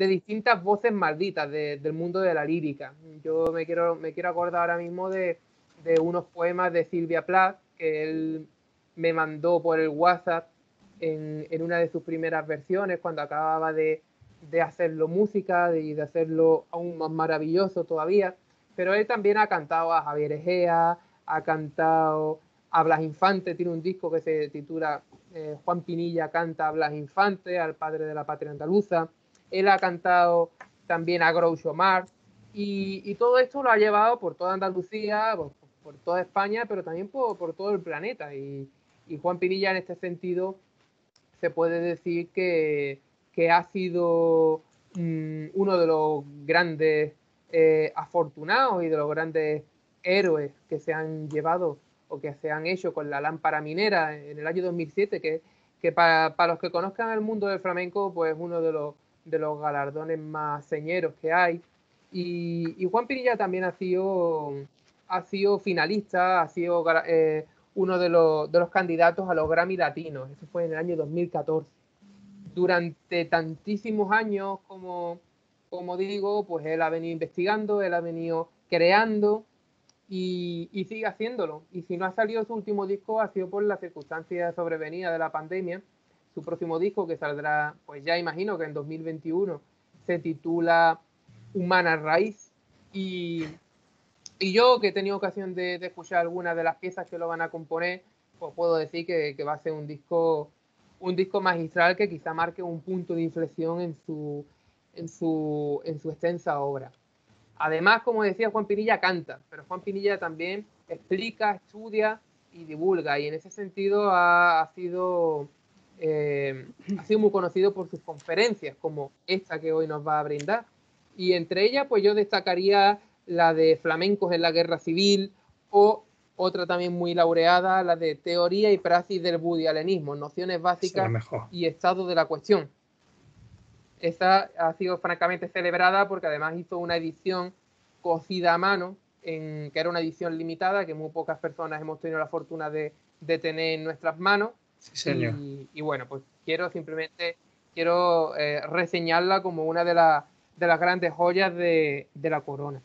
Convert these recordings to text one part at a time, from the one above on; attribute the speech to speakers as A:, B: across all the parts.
A: de distintas voces malditas del mundo de la lírica. Yo me quiero, me quiero acordar ahora mismo de, unos poemas de Silvia Plath que él me mandó por el WhatsApp en, una de sus primeras versiones, cuando acababa de, hacerlo música y de, hacerlo aún más maravilloso todavía. Pero él también ha cantado a Javier Egea, ha cantado a Blas Infante, tiene un disco que se titula eh, Juan Pinilla canta a Blas Infante, al padre de la patria andaluza. Él ha cantado también a Groucho Marx. Y, todo esto lo ha llevado por toda Andalucía, por, toda España, pero también por, todo el planeta. Y, Juan Pinilla en este sentido se puede decir que, ha sido mm, uno de los grandes eh, afortunados y de los grandes héroes que se han llevado o que se han hecho con la lámpara minera en el año 2007, que, que para, los que conozcan el mundo del flamenco, pues uno de los, de los galardones más señeros que hay. Y, Juan Pinilla también ha sido, ha sido finalista, ha sido eh, uno de los, de los candidatos a los Grammy Latinos. Eso fue en el año 2014. Durante tantísimos años, como, como digo, pues él ha venido investigando, él ha venido creando y, sigue haciéndolo. Y si no ha salido su último disco, ha sido por las circunstancias sobrevenidas de la pandemia. Su próximo disco, que saldrá, pues ya imagino que en 2021, se titula Humana Raíz. Y, yo, que he tenido ocasión de, escuchar algunas de las piezas que lo van a componer, pues puedo decir que, va a ser un disco, un disco magistral que quizá marque un punto de inflexión en su, en su, en su extensa obra. Además, como decía Juan Pinilla, canta, pero Juan Pinilla también explica, estudia y divulga, y en ese sentido ha, sido, eh, ha sido muy conocido por sus conferencias, como esta que hoy nos va a brindar. Y entre ellas, pues yo destacaría la de Flamencos en la Guerra Civil o otra también muy laureada, la de Teoría y Praxis del Budialenismo, nociones básicas y estado de la cuestión. Esta ha sido francamente celebrada porque además hizo una edición cocida a mano, en, que era una edición limitada, que muy pocas personas hemos tenido la fortuna de, tener en nuestras manos. Y, bueno, pues quiero simplemente quiero eh, reseñarla como una de, de las grandes joyas de, la corona.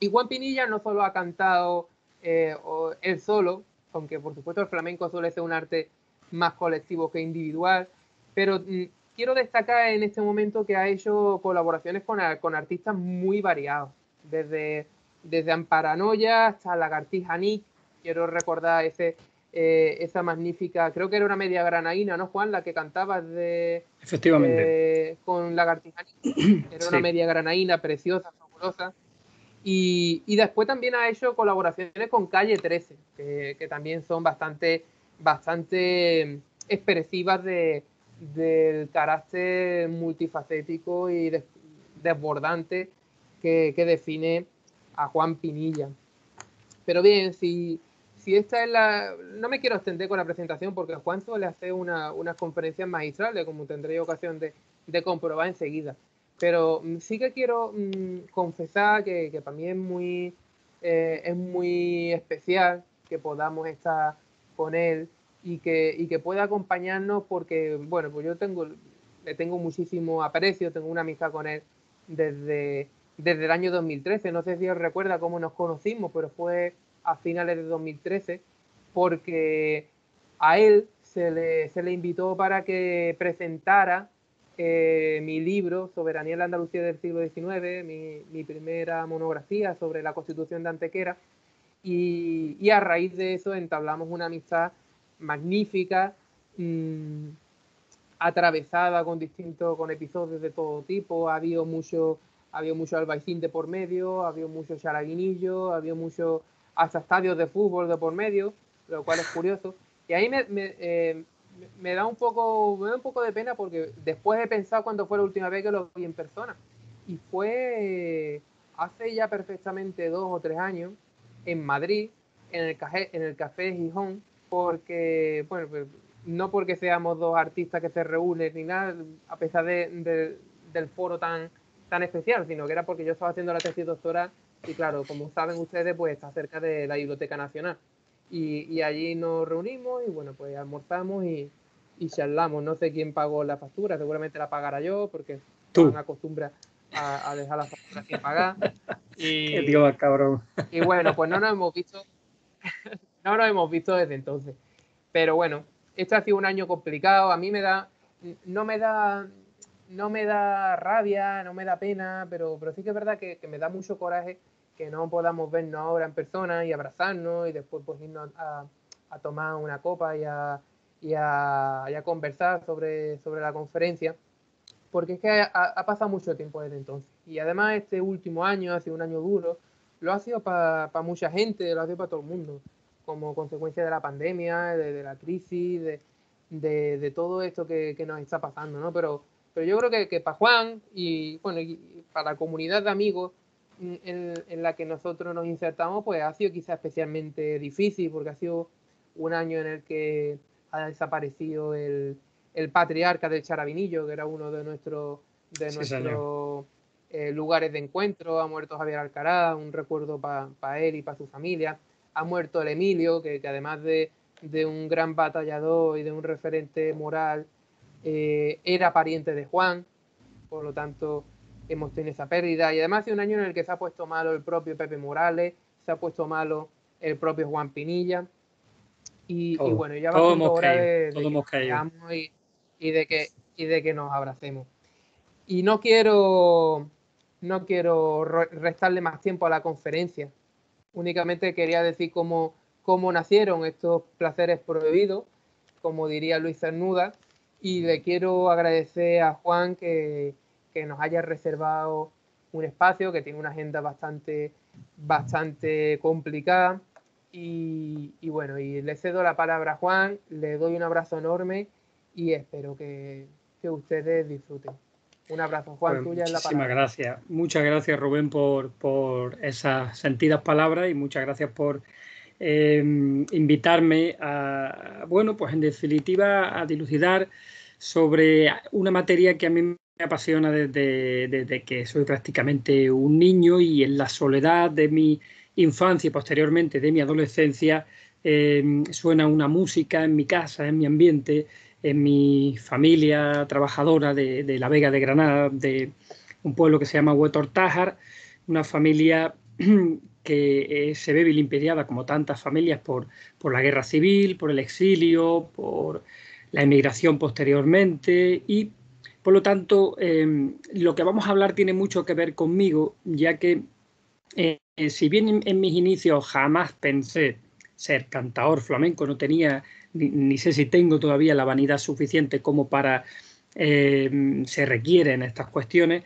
A: Y Juan Pinilla no solo ha cantado eh, él solo, aunque por supuesto el flamenco suele ser un arte más colectivo que individual, pero mm, quiero destacar en este momento que ha hecho colaboraciones con, con artistas muy variados, desde, desde Amparanoia hasta Lagartija Nick. Quiero recordar ese, eh, esa magnífica, creo que era una media granaína, ¿no, Juan? La que cantaba de.
B: Efectivamente.
A: Eh, con Lagartija Nick. Era una media granaína preciosa, fabulosa. Y, y, después también ha hecho colaboraciones con Calle 13, que, que también son bastante, bastante expresivas de, del carácter multifacético y desbordante que, define a Juan Pinilla. Pero bien, si, si esta es la... No me quiero extender con la presentación porque Juan suele hacer una, unas conferencias magistrales, como tendré ocasión de, comprobar enseguida. Pero mm, sí que quiero mm, confesar que, para mí es muy, eh, es muy especial que podamos estar con él y que, y que pueda acompañarnos porque, bueno, pues yo tengo, le tengo muchísimo aprecio, tengo una amistad con él desde, desde el año 2013. No sé si os recuerda cómo nos conocimos, pero fue a finales de 2013 porque a él se le, se le invitó para que presentara eh, mi libro, Soberanía en la Andalucía del siglo XIX, mi, mi, primera monografía sobre la constitución de Antequera, y, a raíz de eso entablamos una amistad magnífica, mm, atravesada con distintos, con episodios de todo tipo. Ha habido mucho, ha mucho albaicín de por medio, ha habido mucho charaguinillo, ha habido mucho hasta estadios de fútbol de por medio, lo cual es curioso. Y ahí me, me, eh, me, da un poco, me da un poco de pena porque después he pensado cuando fue la última vez que lo vi en persona. Y fue hace ya perfectamente dos o tres años en Madrid, en el café, en el café Gijón, porque, bueno, pues, no porque seamos dos artistas que se reúnen ni nada, a pesar de, del foro tan, tan especial, sino que era porque yo estaba haciendo la tesis doctoral y claro, como saben ustedes, pues está cerca de la Biblioteca Nacional. Y, y allí nos reunimos y bueno, pues almorzamos y, y charlamos. No sé quién pagó la factura, seguramente la pagará yo, porque Tú. me acostumbra a, dejar la factura sin pagar.
B: Y, Qué cabrón.
A: Y bueno, pues no nos hemos visto, no nos hemos visto desde entonces. Pero bueno, este ha sido un año complicado. A mí me da, no me da, no me da rabia, no me da pena, pero, pero sí que es verdad que, me da mucho coraje que no podamos vernos ahora en persona y abrazarnos y después pues irnos a, tomar una copa y a, y a, conversar sobre, sobre la conferencia, porque es que ha, pasado mucho tiempo desde entonces. Y además este último año ha sido un año duro, lo ha sido para mucha gente, lo ha sido para todo el mundo como consecuencia de la pandemia, de, la crisis, de, todo esto que, nos está pasando, ¿no? Pero, pero yo creo que, que para Juan y, bueno, para la comunidad de amigos en, la que nosotros nos insertamos, pues ha sido quizá especialmente difícil porque ha sido un año en el que ha desaparecido el, patriarca del Charabinillo, que era uno de nuestros de nuestros eh, lugares de encuentro, ha muerto Javier Alcaraz, un recuerdo para él y para su familia. Ha muerto el Emilio, que, además de, un gran batallador y de un referente moral, eh, era pariente de Juan, por lo tanto hemos tenido esa pérdida. Y además sido un año en el que se ha puesto malo el propio Pepe Morales, se ha puesto malo el propio Juan Pinilla. Y, bueno, ya va siendo hora de, que y, de que, y de que nos abracemos. Y no quiero, no quiero restarle más tiempo a la conferencia, Únicamente quería decir cómo, cómo nacieron estos placeres prohibidos, como diría Luis Cernuda, y le quiero agradecer a Juan que, nos haya reservado un espacio que tiene una agenda bastante, bastante complicada. Y, bueno, y le cedo la palabra a Juan, le doy un abrazo enorme y espero que, que ustedes disfruten. Un abrazo, Juan, tuya
B: la Muchísimas gracias. Muchas gracias, Rubén, por, esas sentidas palabras y muchas gracias por em, invitarme a, bueno, pues en definitiva, a dilucidar sobre una materia que a mí me apasiona desde, que soy prácticamente un niño y en la soledad de mi infancia y posteriormente de mi adolescencia em, suena una música en mi casa, en mi ambiente, en mi familia trabajadora de, la Vega de Granada, de un pueblo que se llama Huetortájar, una familia que eh, se ve vilimpediada como tantas familias por, por, la guerra civil, por el exilio, por la emigración posteriormente y por lo tanto em, lo que vamos a hablar tiene mucho que ver conmigo, ya que eh, si bien en mis inicios jamás pensé ser cantador flamenco, no tenía ni, sé si tengo todavía la vanidad suficiente como para eh, se requieren estas cuestiones.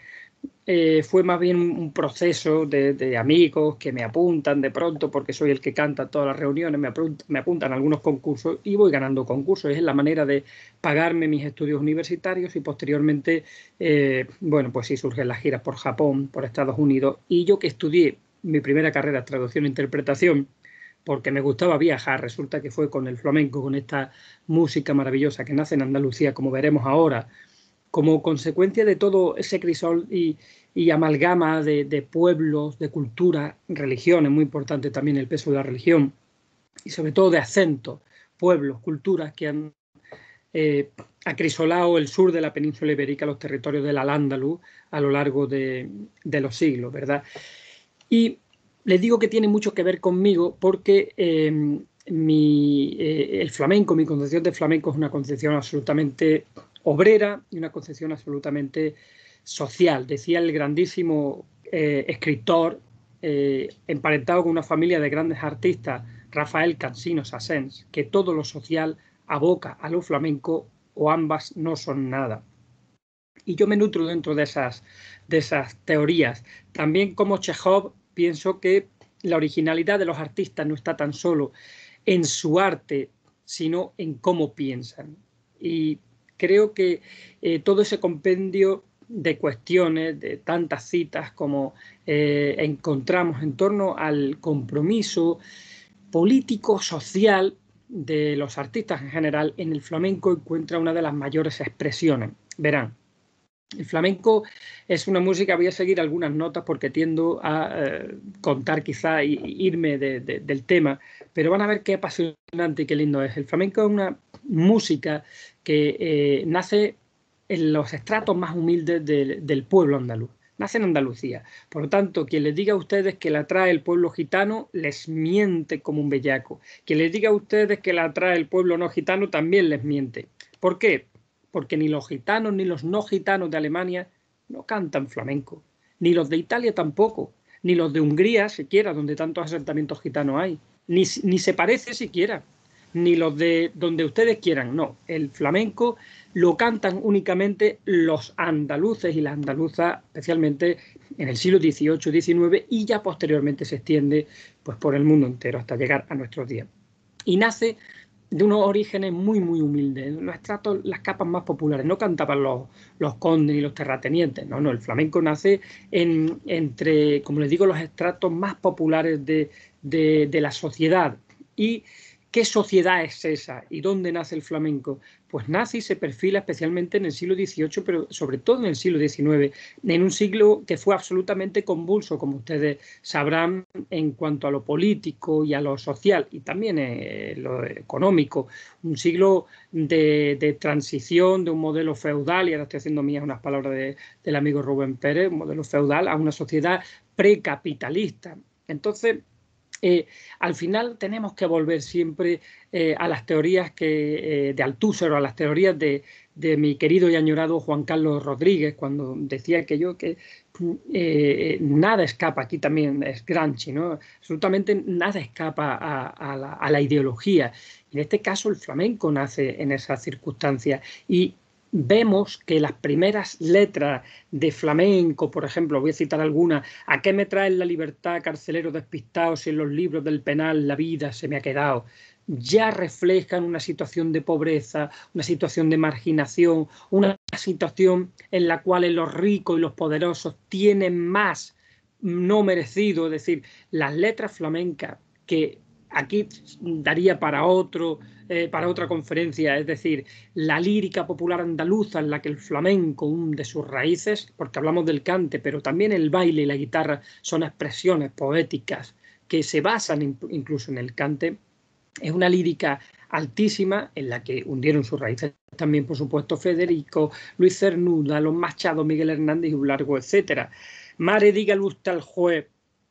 B: Eh, fue más bien un proceso de, amigos que me apuntan de pronto, porque soy el que canta todas las reuniones, me, apuntan, a algunos concursos y voy ganando concursos. Es la manera de pagarme mis estudios universitarios y posteriormente, eh, bueno, pues sí surgen las giras por Japón, por Estados Unidos. Y yo que estudié mi primera carrera, traducción e interpretación, porque me gustaba viajar. Resulta que fue con el flamenco, con esta música maravillosa que nace en Andalucía, como veremos ahora, como consecuencia de todo ese crisol y, amalgama de, pueblos, de cultura, religiones, muy importante también el peso de la religión, y sobre todo de acentos, pueblos, culturas que han eh, acrisolado el sur de la península ibérica, los territorios del Al-Ándalus, a lo largo de, los siglos, ¿verdad? Y les digo que tiene mucho que ver conmigo porque em, eh, el flamenco, mi concepción de flamenco es una concepción absolutamente obrera y una concepción absolutamente social. Decía el grandísimo eh, escritor, eh, emparentado con una familia de grandes artistas, Rafael Cansino Sassens, que todo lo social aboca a lo flamenco o ambas no son nada. Y yo me nutro dentro de esas, de esas teorías. También como Chekhov pienso que la originalidad de los artistas no está tan solo en su arte, sino en cómo piensan. Y creo que eh, todo ese compendio de cuestiones, de tantas citas como eh, encontramos en torno al compromiso político, social de los artistas en general, en el flamenco encuentra una de las mayores expresiones. Verán, El flamenco es una música, voy a seguir algunas notas porque tiendo a eh, contar quizá y, irme del tema, pero van a ver qué apasionante y qué lindo es. El flamenco es una música que eh, nace en los estratos más humildes del pueblo andaluz. Nace en Andalucía. Por lo tanto, quien les diga a ustedes que la trae el pueblo gitano, les miente como un bellaco. Quien les diga a ustedes que la trae el pueblo no gitano, también les miente. ¿Por qué? Porque ni los gitanos ni los no gitanos de Alemania no cantan flamenco, ni los de Italia tampoco, ni los de Hungría siquiera, donde tantos asentamientos gitanos hay, ni, ni se parece siquiera, ni los de donde ustedes quieran, no, el flamenco lo cantan únicamente los andaluces y las andaluzas, especialmente en el siglo XVIII, XIX y ya posteriormente se extiende pues, por el mundo entero hasta llegar a nuestros días. Y nace de unos orígenes muy, muy humildes. los estratos, las capas más populares, no cantaban los, los condes ni los terratenientes, no, no, el flamenco nace en, entre, como les digo, los estratos más populares de, de la sociedad. Y ¿Qué sociedad es esa y dónde nace el flamenco? Pues nace y se perfila especialmente en el siglo XVIII, pero sobre todo en el siglo XIX, en un siglo que fue absolutamente convulso, como ustedes sabrán, en cuanto a lo político y a lo social y también en lo económico. Un siglo de, transición de un modelo feudal, y ahora estoy haciendo mías unas palabras del amigo Rubén Pérez, un modelo feudal a una sociedad precapitalista. Entonces, eh, al final tenemos que volver siempre eh, a las teorías eh, de Althusser o a las teorías de, mi querido y añorado Juan Carlos Rodríguez, cuando decía que yo que nada escapa, aquí también es Granchi, ¿no? absolutamente nada escapa a, la, a la ideología. En este caso el flamenco nace en esas circunstancias y vemos que las primeras letras de flamenco, por ejemplo, voy a citar algunas, ¿a qué me trae la libertad, carcelero despistado, si en los libros del penal la vida se me ha quedado? ya reflejan una situación de pobreza, una situación de marginación, una situación en la cual los ricos y los poderosos tienen más no merecido, es decir, las letras flamencas que aquí daría para otro, eh, para otra conferencia, es decir, la lírica popular andaluza en la que el flamenco hunde sus raíces, porque hablamos del cante, pero también el baile y la guitarra son expresiones poéticas que se basan incluso en el cante, es una lírica altísima en la que hundieron sus raíces también, por supuesto, Federico, Luis Cernuda, los Machado, Miguel Hernández y un largo, etcétera. Mare diga al juez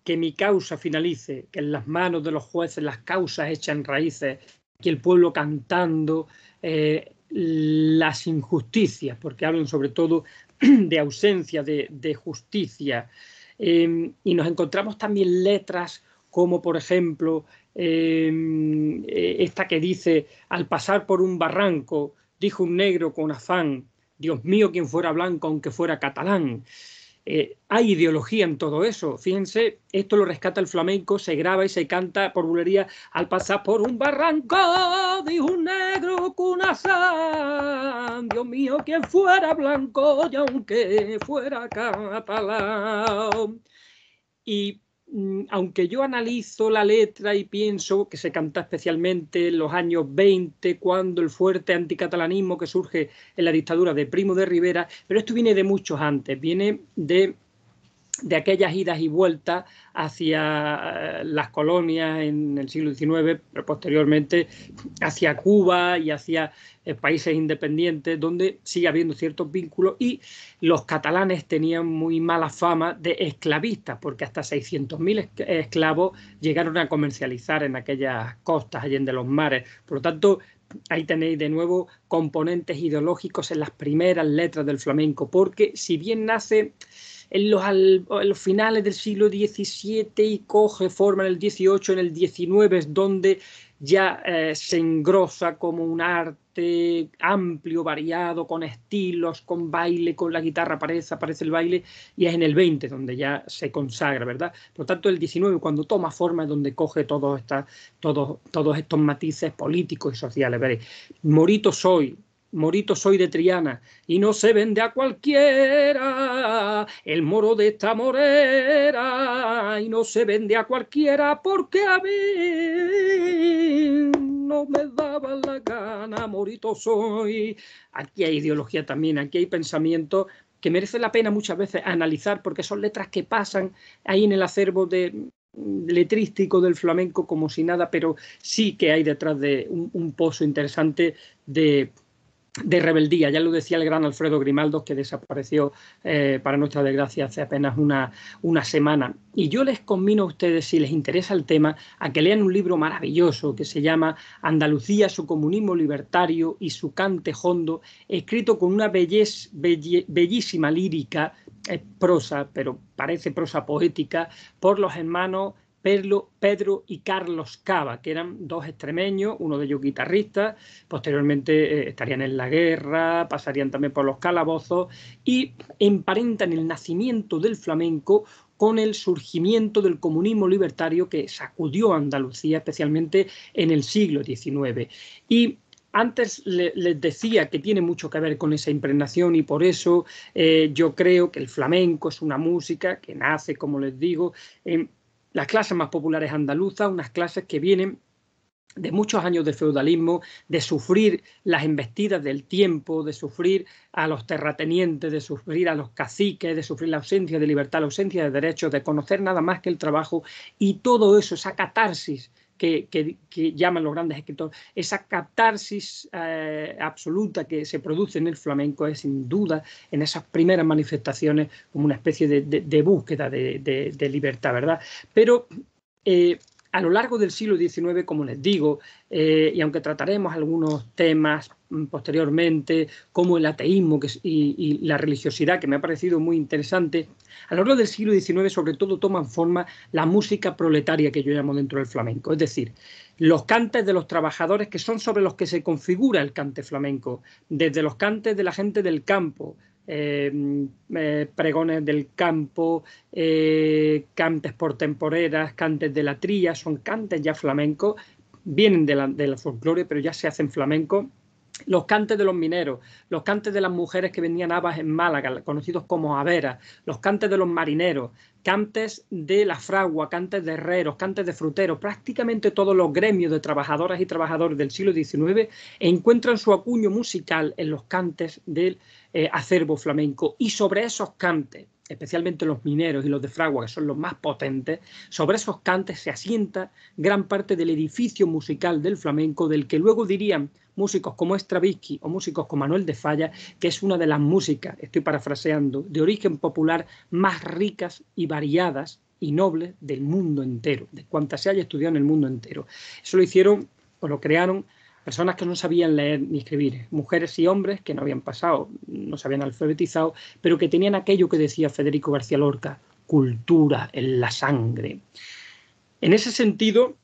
B: que mi causa finalice, que en las manos de los jueces las causas echan raíces, que el pueblo cantando eh, las injusticias, porque hablan sobre todo de ausencia de, justicia. Em, y nos encontramos también letras como, por ejemplo, em, eh, esta que dice, al pasar por un barranco, dijo un negro con afán, Dios mío, quien fuera blanco, aunque fuera catalán. Eh, hay ideología en todo eso. Fíjense, esto lo rescata el flamenco, se graba y se canta por bulería al pasar por un barranco de un negro cunazán. Dios mío, quien fuera blanco y aunque fuera catalán. Y aunque yo analizo la letra y pienso que se canta especialmente en los años 20, cuando el fuerte anticatalanismo que surge en la dictadura de Primo de Rivera, pero esto viene de muchos antes, viene de de aquellas idas y vueltas hacia eh, las colonias en el siglo XIX, pero posteriormente hacia Cuba y hacia eh, países independientes, donde sigue habiendo ciertos vínculos y los catalanes tenían muy mala fama de esclavistas, porque hasta 600.000 esclavos llegaron a comercializar en aquellas costas, allá en los mares. Por lo tanto, ahí tenéis de nuevo componentes ideológicos en las primeras letras del flamenco, porque si bien nace en los, finales del siglo XVII y coge forma en el XVIII, en el XIX, es donde ya eh, se engrosa como un arte amplio, variado, con estilos, con baile, con la guitarra aparece, aparece el baile, y es en el XX donde ya se consagra, ¿verdad? Por lo tanto, el XIX, cuando toma forma, es donde coge todos, todos, estos matices políticos y sociales. Morito soy, Morito soy de Triana y no se vende a cualquiera el moro de esta morera y no se vende a cualquiera porque a mí no me daba la gana, Morito soy. Aquí hay ideología también, aquí hay pensamiento que merece la pena muchas veces analizar porque son letras que pasan ahí en el acervo de, letrístico del flamenco como si nada, pero sí que hay detrás de un pozo interesante de de rebeldía. Ya lo decía el gran Alfredo Grimaldo, que desapareció eh, para nuestra desgracia hace apenas una, una, semana. Y yo les conmino a ustedes, si les interesa el tema, a que lean un libro maravilloso que se llama Andalucía, su comunismo libertario y su cante hondo, escrito con una bellísima lírica, prosa, pero parece prosa poética, por los hermanos Pedro y Carlos Cava, que eran dos extremeños, uno de ellos guitarrista, posteriormente eh, estarían en la guerra, pasarían también por los calabozos y emparentan el nacimiento del flamenco con el surgimiento del comunismo libertario que sacudió a Andalucía, especialmente en el siglo XIX. Y antes les decía que tiene mucho que ver con esa impregnación y por eso eh, yo creo que el flamenco es una música que nace, como les digo, en las clases más populares andaluzas, unas clases que vienen de muchos años de feudalismo, de sufrir las embestidas del tiempo, de sufrir a los terratenientes, de sufrir a los caciques, de sufrir la ausencia de libertad, la ausencia de derechos, de conocer nada más que el trabajo y todo eso, esa catarsis que, llaman los grandes escritores, esa catarsis eh, absoluta que se produce en el flamenco es sin duda en esas primeras manifestaciones como una especie de, búsqueda de, libertad, ¿verdad? Pero eh, a lo largo del siglo XIX, como les digo, eh, y aunque trataremos algunos temas posteriormente, como el ateísmo y, la religiosidad, que me ha parecido muy interesante, a lo largo del siglo XIX sobre todo toman forma la música proletaria que yo llamo dentro del flamenco, es decir, los cantes de los trabajadores que son sobre los que se configura el cante flamenco, desde los cantes de la gente del campo, Em, eh, pregones del campo, eh, cantes por temporeras, cantes de la trilla, son cantes ya flamencos, vienen de la, de folclore, pero ya se hacen flamenco. Los cantes de los mineros, los cantes de las mujeres que vendían habas en Málaga, conocidos como averas, los cantes de los marineros, cantes de la fragua, cantes de herreros, cantes de fruteros, prácticamente todos los gremios de trabajadoras y trabajadores del siglo XIX encuentran su acuño musical en los cantes del eh, acervo flamenco. Y sobre esos cantes, especialmente los mineros y los de fragua, que son los más potentes, sobre esos cantes se asienta gran parte del edificio musical del flamenco, del que luego dirían músicos como Stravinsky o músicos como Manuel de Falla, que es una de las músicas, estoy parafraseando, de origen popular más ricas y variadas y nobles del mundo entero, de cuantas se haya estudiado en el mundo entero. Eso lo hicieron o lo crearon personas que no sabían leer ni escribir, mujeres y hombres que no habían pasado, no se habían alfabetizado, pero que tenían aquello que decía Federico García Lorca, cultura en la sangre. En ese sentido,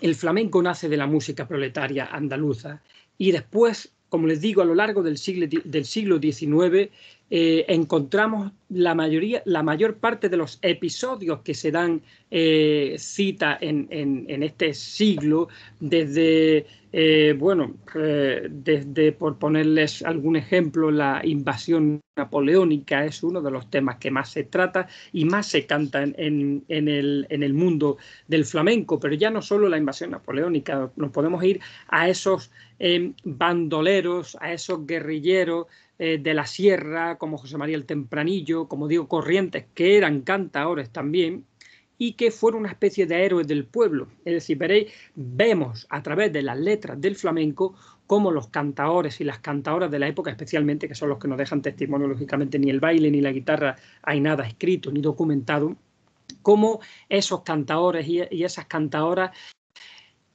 B: el flamenco nace de la música proletaria andaluza y después, como les digo, a lo largo del siglo, del siglo XIX eh, encontramos la, mayoría, la mayor parte de los episodios que se dan eh, cita en, este siglo, desde, eh, bueno, desde, por ponerles algún ejemplo, la invasión napoleónica es uno de los temas que más se trata y más se canta en, el, en el mundo del flamenco, pero ya no solo la invasión napoleónica, nos podemos ir a esos bandoleros, a esos guerrilleros, eh, de la Sierra, como José María el Tempranillo, como digo, Corrientes, que eran cantaores también, y que fueron una especie de héroes del pueblo. Es decir, veréis, vemos a través de las letras del flamenco cómo los cantaores y las cantadoras de la época, especialmente, que son los que nos dejan testimonio, lógicamente, ni el baile ni la guitarra hay nada escrito ni documentado, cómo esos cantaores y, y esas cantadoras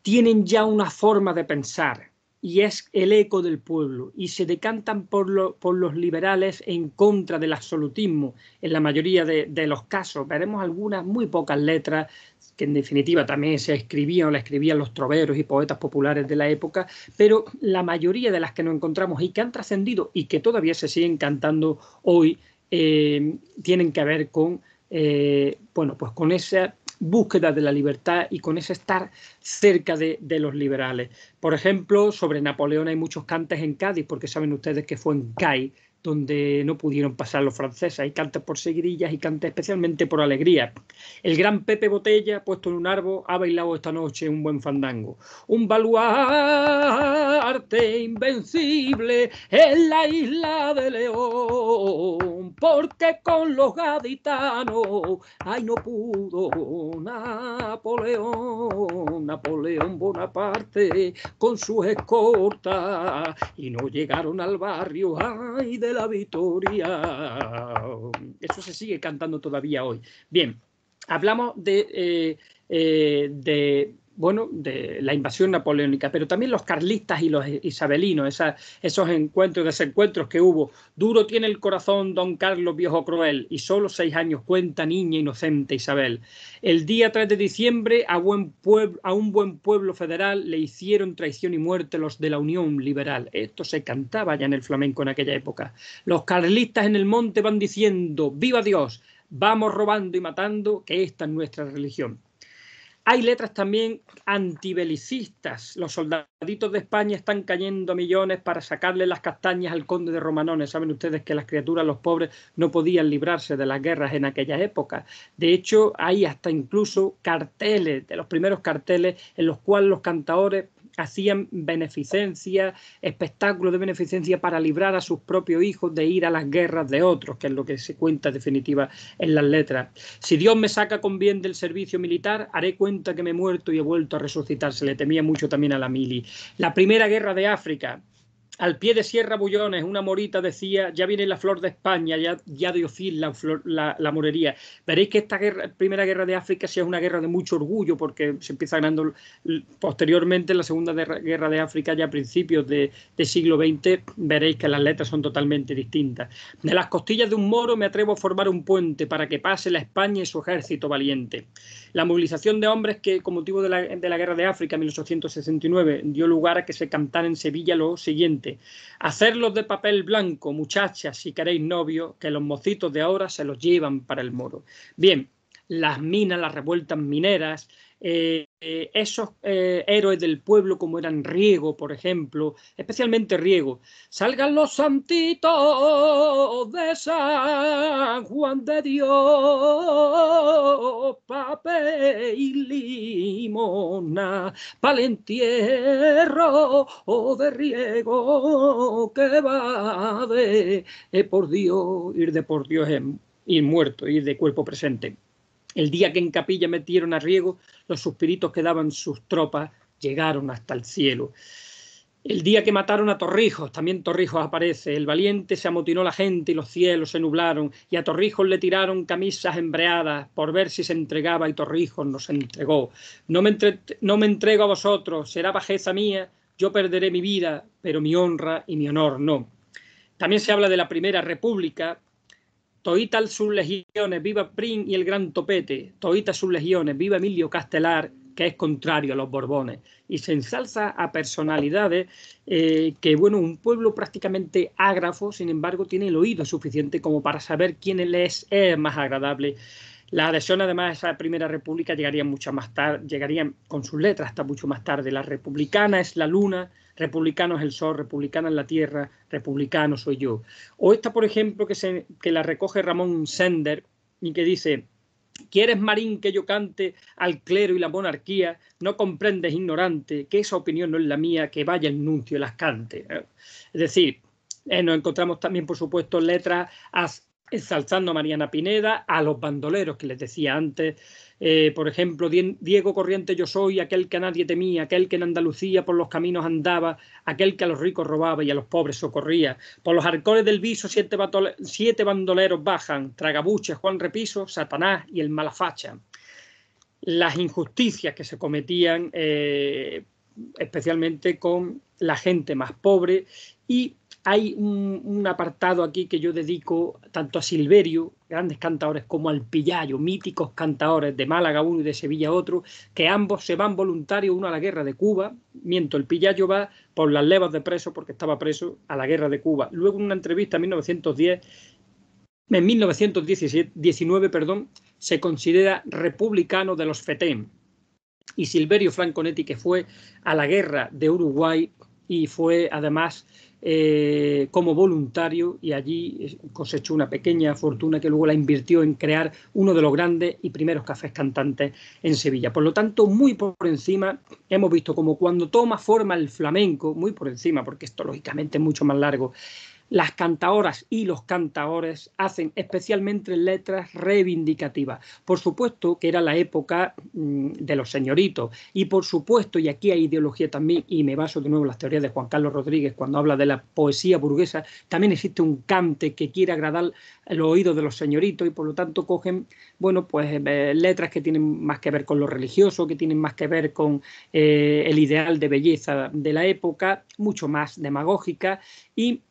B: tienen ya una forma de pensar, y es el eco del pueblo y se decantan por, por los liberales en contra del absolutismo en la mayoría de, los casos. Veremos algunas muy pocas letras que en definitiva también se escribían o la escribían los troveros y poetas populares de la época, pero la mayoría de las que nos encontramos y que han trascendido y que todavía se siguen cantando hoy eh, tienen que ver con, eh, bueno, pues con esa búsqueda de la libertad y con ese estar cerca de, los liberales. Por ejemplo, sobre Napoleón hay muchos cantes en Cádiz, porque saben ustedes que fue en Cádiz donde no pudieron pasar los franceses. Hay cantes por seguirillas y cantes especialmente por alegría. El gran Pepe Botella, puesto en un árbol, ha bailado esta noche un buen fandango. Un baluarte invencible en la isla de León porque con los gaditanos, ay, no pudo Napoleón, Napoleón Bonaparte, con sus escortas, y no llegaron al barrio, ay, de la victoria. Eso se sigue cantando todavía hoy. Bien, hablamos de, eh, eh, de bueno, de la invasión napoleónica, pero también los carlistas y los isabelinos, esos encuentros, desencuentros que hubo. Duro tiene el corazón don Carlos viejo cruel y solo seis años cuenta niña inocente Isabel. El día 3 de diciembre a, buen a un buen pueblo federal le hicieron traición y muerte los de la Unión Liberal. Esto se cantaba ya en el flamenco en aquella época. Los carlistas en el monte van diciendo, viva Dios, vamos robando y matando, que esta es nuestra religión. Hay letras también antibelicistas. Los soldaditos de España están cayendo millones para sacarle las castañas al conde de Romanones. Saben ustedes que las criaturas, los pobres, no podían librarse de las guerras en aquella época. De hecho, hay hasta incluso carteles, de los primeros carteles, en los cuales los cantadores hacían beneficencia, espectáculos de beneficencia para librar a sus propios hijos de ir a las guerras de otros, que es lo que se cuenta definitiva en las letras. Si Dios me saca con bien del servicio militar, haré cuenta que me he muerto y he vuelto a resucitar. Se le temía mucho también a la mili. La primera guerra de África, al pie de Sierra Bullones, una morita decía, ya viene la flor de España, ya, ya dio fin la, la, morería. Veréis que esta guerra, primera guerra de África sí es una guerra de mucho orgullo, porque se empieza ganando posteriormente la segunda guerra de África, ya a principios del siglo XX, veréis que las letras son totalmente distintas. De las costillas de un moro me atrevo a formar un puente para que pase la España y su ejército valiente. La movilización de hombres que, con motivo de la, de la guerra de África en 1869, dio lugar a que se cantara en Sevilla lo siguiente Hacerlos de papel blanco, muchachas, si queréis novio, que los mocitos de ahora se los llevan para el moro. Bien, las minas, las revueltas mineras, eh, eh, esos eh, héroes del pueblo como eran Riego, por ejemplo, especialmente Riego, salgan los santitos de San Juan de Dios, papel y limona, palentierro o de Riego que va de por Dios, ir de por Dios ir muerto, ir de cuerpo presente. El día que en capilla metieron a Riego, los suspiritos que daban sus tropas llegaron hasta el cielo. El día que mataron a Torrijos, también Torrijos aparece, el valiente se amotinó la gente y los cielos se nublaron, y a Torrijos le tiraron camisas embreadas por ver si se entregaba y Torrijos nos entregó. No me, no me entrego a vosotros, será bajeza mía, yo perderé mi vida, pero mi honra y mi honor no. También se habla de la Primera República, Toita sus legiones, viva Prin y el gran topete, toita sus legiones, viva Emilio Castelar, que es contrario a los Borbones. Y se ensalza a personalidades eh, que, bueno, un pueblo prácticamente ágrafo, sin embargo, tiene el oído suficiente como para saber quién les es más agradable. La adhesión, además, a esa primera república llegaría mucho más tarde, llegarían con sus letras hasta mucho más tarde. La republicana es la luna, republicano es el sol, republicana es la tierra, republicano soy yo. O esta, por ejemplo, que, se, que la recoge Ramón Sender y que dice, ¿Quieres, Marín, que yo cante al clero y la monarquía? No comprendes, ignorante, que esa opinión no es la mía, que vaya el nuncio y las cante. Es decir, eh, nos encontramos también, por supuesto, letras ensalzando a Mariana Pineda, a los bandoleros que les decía antes, eh, por ejemplo, Diego Corriente yo soy, aquel que a nadie temía, aquel que en Andalucía por los caminos andaba, aquel que a los ricos robaba y a los pobres socorría. Por los arcones del viso siete, bandoleros bajan, Tragabuche, Juan Repiso, Satanás y el Malafacha. Las injusticias que se cometían, eh, especialmente con la gente más pobre y hay un, apartado aquí que yo dedico tanto a Silverio, grandes cantadores, como al Pillayo, míticos cantadores de Málaga uno y de Sevilla otro, que ambos se van voluntarios, uno a la guerra de Cuba, miento, el Pillayo va por las levas de preso porque estaba preso a la guerra de Cuba. Luego en una entrevista en 1910, en 1919, perdón, se considera republicano de los FETEM. Y Silverio Franconetti, que fue a la guerra de Uruguay y fue además eh, como voluntario y allí cosechó una pequeña fortuna que luego la invirtió en crear uno de los grandes y primeros cafés cantantes en Sevilla. Por lo tanto, muy por encima hemos visto como cuando toma forma el flamenco, muy por encima, porque esto lógicamente es mucho más largo, las cantaoras y los cantaores hacen especialmente letras reivindicativas. Por supuesto que era la época mm, de los señoritos y por supuesto, y aquí hay ideología también, y me baso de nuevo en las teorías de Juan Carlos Rodríguez cuando habla de la poesía burguesa, también existe un cante que quiere agradar el oído de los señoritos y por lo tanto cogen, bueno, pues eh, letras que tienen más que ver con lo religioso, que tienen más que ver con eh, el ideal de belleza de la época, mucho más demagógica y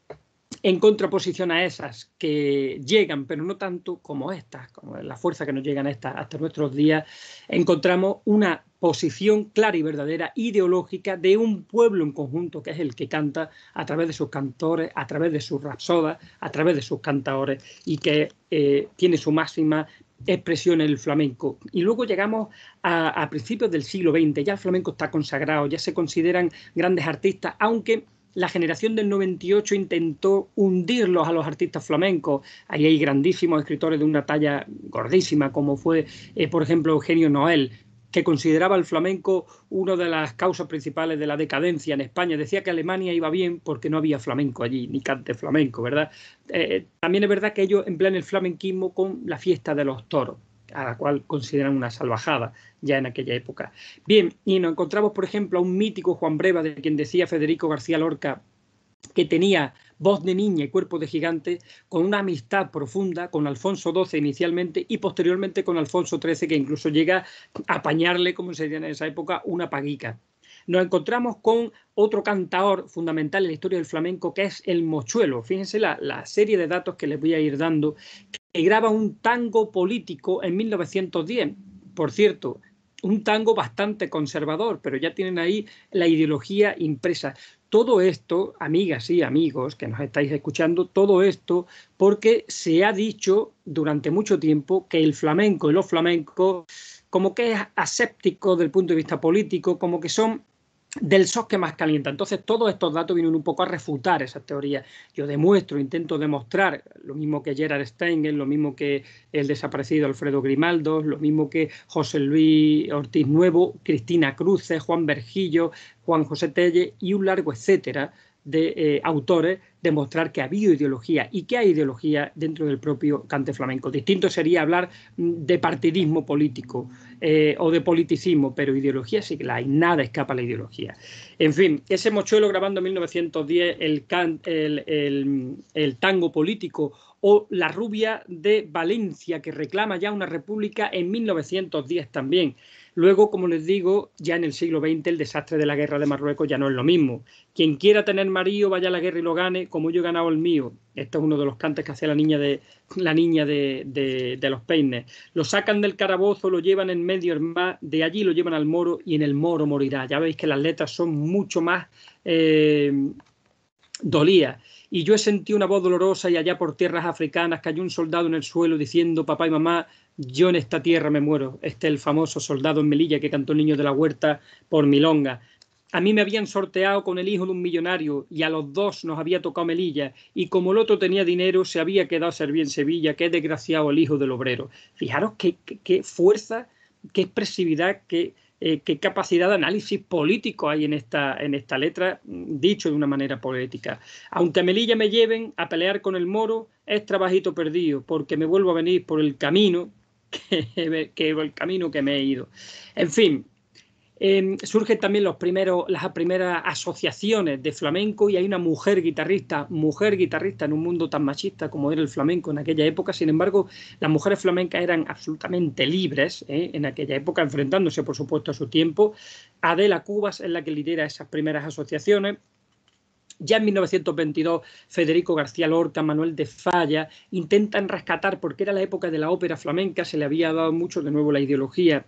B: en contraposición a esas que llegan, pero no tanto como estas, como la fuerza que nos llegan estas hasta nuestros días, encontramos una posición clara y verdadera ideológica de un pueblo en conjunto, que es el que canta a través de sus cantores, a través de sus rapsodas, a través de sus cantadores, y que eh, tiene su máxima expresión en el flamenco. Y luego llegamos a principios del siglo XX, ya el flamenco está consagrado, ya se consideran grandes artistas, aunque la generación del 98 intentó hundirlos a los artistas flamencos. Ahí hay grandísimos escritores de una talla gordísima, como fue, eh, por ejemplo, Eugenio Noel, que consideraba el flamenco una de las causas principales de la decadencia en España. Decía que Alemania iba bien porque no había flamenco allí, ni cante flamenco, ¿verdad? Eh, también es verdad que ellos emplean el flamenquismo con la fiesta de los toros a la cual consideran una salvajada ya en aquella época. Bien, y nos encontramos, por ejemplo, a un mítico Juan Breva, de quien decía Federico García Lorca, que tenía voz de niña y cuerpo de gigante, con una amistad profunda con Alfonso XII inicialmente y posteriormente con Alfonso XIII, que incluso llega a apañarle, como se decía en esa época, una paguica. Nos encontramos con otro cantaor fundamental en la historia del flamenco, que es el Mochuelo. Fíjense la, la serie de datos que les voy a ir dando, que graba un tango político en 1910. Por cierto, un tango bastante conservador, pero ya tienen ahí la ideología impresa. Todo esto, amigas y amigos que nos estáis escuchando, todo esto porque se ha dicho durante mucho tiempo que el flamenco y los flamencos como que es aséptico del punto de vista político, como que son del SOS que más calienta. Entonces, todos estos datos vienen un poco a refutar esa teoría. Yo demuestro, intento demostrar, lo mismo que Gerard Steingel, lo mismo que el desaparecido Alfredo Grimaldo, lo mismo que José Luis Ortiz Nuevo, Cristina Cruces, Juan Vergillo, Juan José Telle y un largo etcétera de eh, autores demostrar que ha habido ideología y que hay ideología dentro del propio cante flamenco. Distinto sería hablar mm, de partidismo político eh, o de politicismo, pero ideología sí que la hay, nada escapa a la ideología. En fin, ese mochuelo grabando en 1910 el, tango político o La rubia de Valencia, que reclama ya una república en 1910 también. Luego, como les digo, ya en el siglo XX el desastre de la guerra de Marruecos ya no es lo mismo. Quien quiera tener marido, vaya a la guerra y lo gane, como yo he ganado el mío. Esto es uno de los cantes que hace la niña de la niña de, los peines. Lo sacan del carabozo, lo llevan en medio mar, de allí lo llevan al moro y en el moro morirá. Ya veis que las letras son mucho más eh, dolías. Y yo he sentido una voz dolorosa y allá por tierras africanas cayó un soldado en el suelo diciendo, papá y mamá, yo en esta tierra me muero. Este es el famoso soldado en Melilla que cantó niño de la huerta por Milonga. A mí me habían sorteado con el hijo de un millonario y a los dos nos había tocado Melilla y como el otro tenía dinero se había quedado a servir en Sevilla, qué desgraciado el hijo del obrero. Fijaros qué, qué, fuerza, qué expresividad, qué, eh, qué capacidad de análisis político hay en esta, en esta letra, dicho de una manera poética. Aunque a Melilla me lleven a pelear con el moro, es trabajito perdido, porque me vuelvo a venir por el camino que, que el camino que me he ido. En fin, Em, surgen también los primeros, las primeras asociaciones de flamenco y hay una mujer guitarrista, mujer guitarrista en un mundo tan machista como era el flamenco en aquella época. Sin embargo, las mujeres flamencas eran absolutamente libres ¿eh? en aquella época, enfrentándose, por supuesto, a su tiempo. Adela Cubas es la que lidera esas primeras asociaciones. Ya en 1922, Federico García Lorca, Manuel de Falla intentan rescatar, porque era la época de la ópera flamenca, se le había dado mucho de nuevo la ideología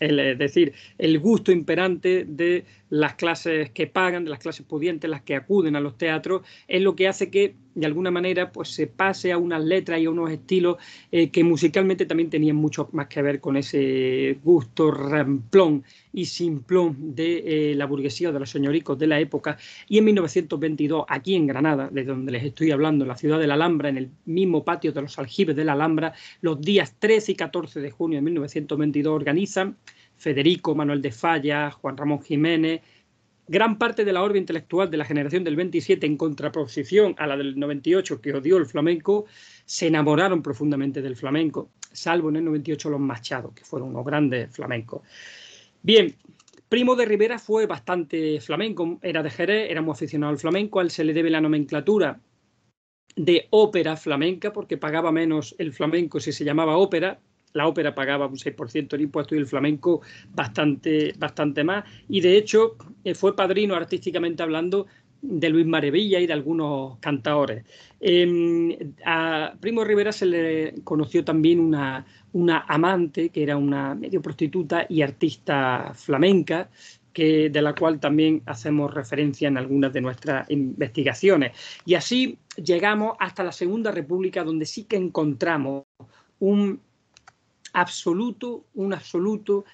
B: es decir, el gusto imperante de las clases que pagan, de las clases pudientes, las que acuden a los teatros, es lo que hace que de alguna manera pues se pase a unas letras y a unos estilos eh, que musicalmente también tenían mucho más que ver con ese gusto ramplón y simplón de eh, la burguesía de los señoricos de la época. Y en 1922, aquí en Granada, de donde les estoy hablando, en la ciudad de la Alhambra, en el mismo patio de los aljibes de la Alhambra, los días 13 y 14 de junio de 1922 organizan Federico, Manuel de Falla, Juan Ramón Jiménez, gran parte de la orbe intelectual de la generación del 27, en contraposición a la del 98 que odió el flamenco, se enamoraron profundamente del flamenco, salvo en el 98 los Machado, que fueron unos grandes flamencos. Bien, Primo de Rivera fue bastante flamenco, era de Jerez, era muy aficionado al flamenco, al se le debe la nomenclatura de ópera flamenca, porque pagaba menos el flamenco si se llamaba ópera, la ópera pagaba un 6% de impuesto y el flamenco bastante, bastante más. Y de hecho eh, fue padrino artísticamente hablando de Luis Marevilla y de algunos cantadores. Em, a Primo Rivera se le conoció también una, una amante que era una medio prostituta y artista flamenca, que, de la cual también hacemos referencia en algunas de nuestras investigaciones. Y así llegamos hasta la Segunda República, donde sí que encontramos un absoluto, un absoluto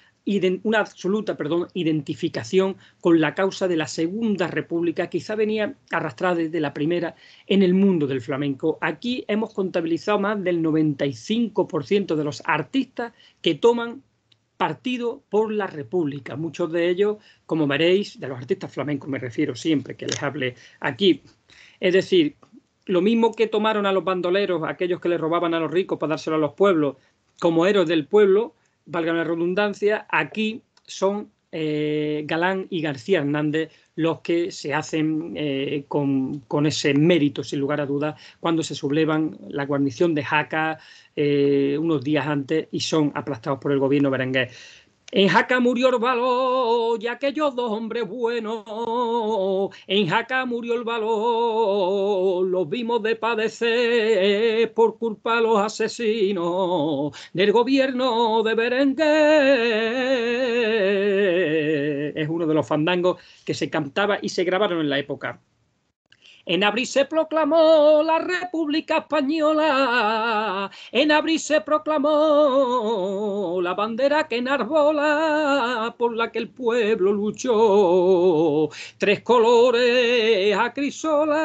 B: una absoluta perdón, identificación con la causa de la Segunda República, quizá venía arrastrada desde la primera en el mundo del flamenco. Aquí hemos contabilizado más del 95% de los artistas que toman partido por la República. Muchos de ellos, como veréis, de los artistas flamencos me refiero siempre que les hable aquí. Es decir, lo mismo que tomaron a los bandoleros, aquellos que le robaban a los ricos para dárselo a los pueblos, como héroes del pueblo, valga la redundancia, aquí son eh, Galán y García Hernández los que se hacen eh, con, ese mérito, sin lugar a dudas, cuando se sublevan la guarnición de Jaca eh, unos días antes y son aplastados por el gobierno berengués. En Jaca murió el valor y aquellos dos hombres buenos. En Jaca murió el valor, los vimos de padecer por culpa de los asesinos del gobierno de Berenguer. Es uno de los fandangos que se cantaba y se grabaron en la época. En abril se proclamó la República Española, en abril se proclamó la bandera que enarbola por la que el pueblo luchó, tres colores a crisola.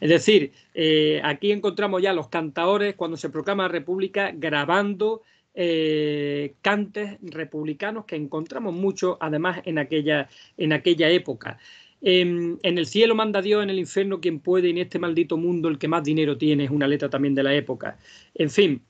B: Es decir, eh, aquí encontramos ya los cantadores cuando se proclama la República grabando eh, cantes republicanos que encontramos mucho además en aquella, en aquella época. En, en, el cielo manda Dios, en el infierno quien puede, en este maldito mundo el que más dinero tiene, es una letra también de la época. En fin,